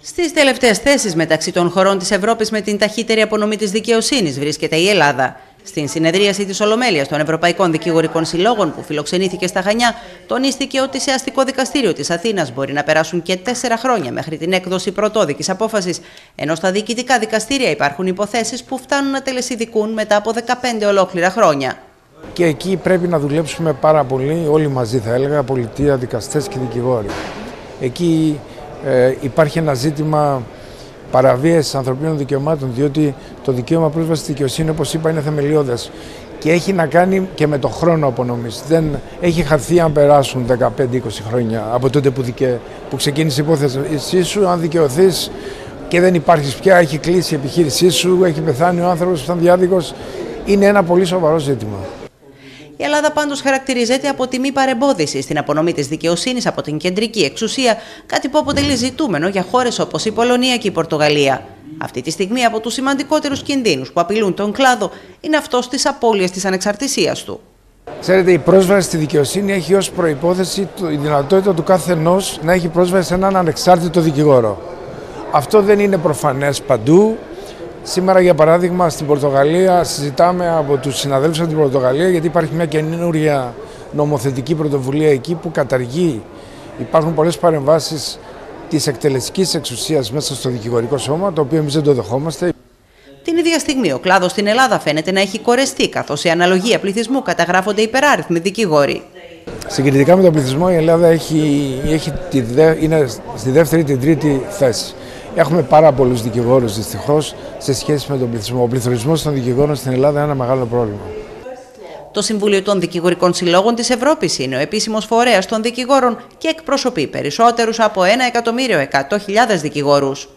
Στις τελευταίες θέσεις μεταξύ των χωρών της Ευρώπης με την ταχύτερη απονομή της δικαιοσύνης βρίσκεται η Ελλάδα. Στην συνεδρίαση της Ολομέλειας των Ευρωπαϊκών Δικηγορικών Συλλόγων, που φιλοξενήθηκε στα Χανιά, τονίστηκε ότι σε αστικό δικαστήριο της Αθήνας μπορεί να περάσουν και τέσσερα χρόνια μέχρι την έκδοση πρωτόδικης απόφασης, ενώ στα διοικητικά δικαστήρια υπάρχουν υποθέσεις που φτάνουν να τελεσιδικούν μετά από 15 ολόκληρα χρόνια. Και εκεί πρέπει να δουλέψουμε πάρα πολύ, όλοι μαζί θα έλεγα, πολιτεία, δικαστές και δικηγόροι. Εκεί ε, υπάρχει ένα ζήτημα παραβίασης ανθρωπίνων δικαιωμάτων, διότι το δικαίωμα πρόσβασης στη δικαιοσύνη, όπως είπα, είναι θεμελιώδες. Και έχει να κάνει και με το χρόνο απονομής. Δεν έχει χαθεί αν περάσουν 15-20 χρόνια από τότε που, δικαι... που ξεκίνησε η υπόθεσή σου. Αν δικαιωθείς και δεν υπάρχεις πια, έχει κλείσει η επιχείρησή σου, έχει πεθάνει ο άνθρωπος, ήταν διάδικος. Είναι ένα πολύ σοβαρό ζήτημα. Η Ελλάδα πάντως χαρακτηρίζεται από τη μη παρεμπόδιση στην απονομή της δικαιοσύνης από την κεντρική εξουσία, κάτι που αποτελεί ζητούμενο για χώρες όπως η Πολωνία και η Πορτογαλία. Αυτή τη στιγμή από τους σημαντικότερους κινδύνους που απειλούν τον κλάδο είναι αυτό τη απώλεια της ανεξαρτησίας του. Ξέρετε, η πρόσβαση στη δικαιοσύνη έχει ως προπόθεση η δυνατότητα του καθενό να έχει πρόσβαση σε έναν ανεξάρτητο δικηγόρο. Αυτό δεν είναι προφανές παντού. Σήμερα, για παράδειγμα, στην Πορτογαλία συζητάμε από τους συναδέλφους από την Πορτογαλία γιατί υπάρχει μια καινούργια νομοθετική πρωτοβουλία εκεί που καταργεί. Υπάρχουν πολλές παρεμβάσεις της εκτελεστικής εξουσίας μέσα στο δικηγορικό σώμα, το οποίο εμείς δεν το δεχόμαστε. Την ίδια στιγμή ο κλάδος στην Ελλάδα φαίνεται να έχει κορεστεί, καθώς σε αναλογία πληθυσμού καταγράφονται υπεράριθμοι δικηγόροι. Συγκριτικά με τον πληθυσμό η Ελλάδα έχει, έχει τη είναι στη δεύτερη ή την τρίτη θέση. Έχουμε πάρα πολλούς δικηγόρους δυστυχώς σε σχέση με τον πληθυσμό. Ο πληθωρισμός των δικηγόρων στην Ελλάδα είναι ένα μεγάλο πρόβλημα. Το Συμβούλιο των Δικηγορικών Συλλόγων της Ευρώπης είναι ο επίσημος φορέας των δικηγόρων και εκπροσωπεί περισσότερους από 1.100.000 δικηγόρους.